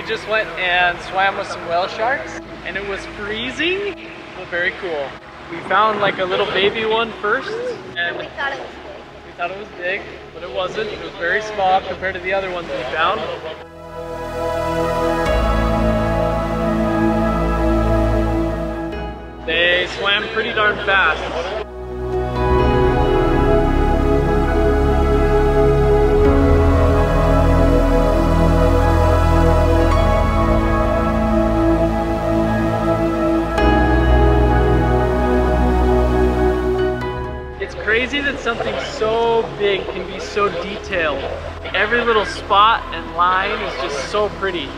just went and swam with some whale sharks and it was freezing, but very cool. We found like a little baby one first and We thought it was big. we thought it was big, but it wasn't. It was very small compared to the other ones we found. They swam pretty darn fast. Something so big can be so detailed. Every little spot and line is just so pretty.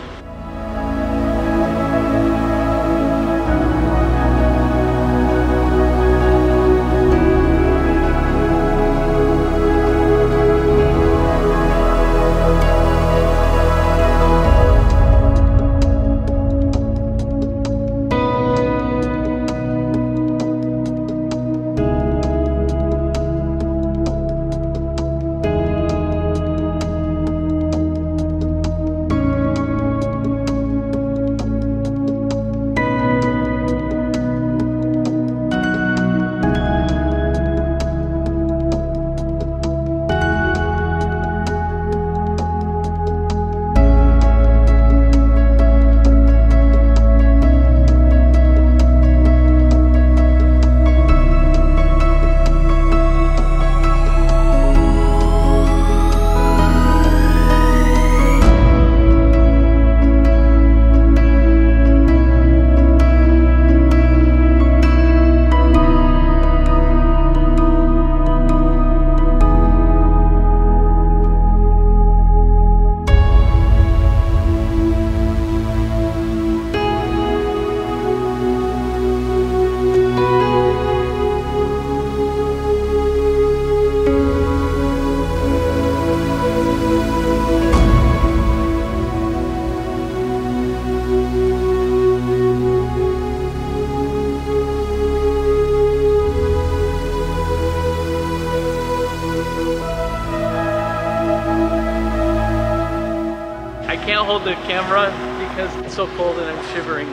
Can't hold the camera because it's so cold and I'm shivering.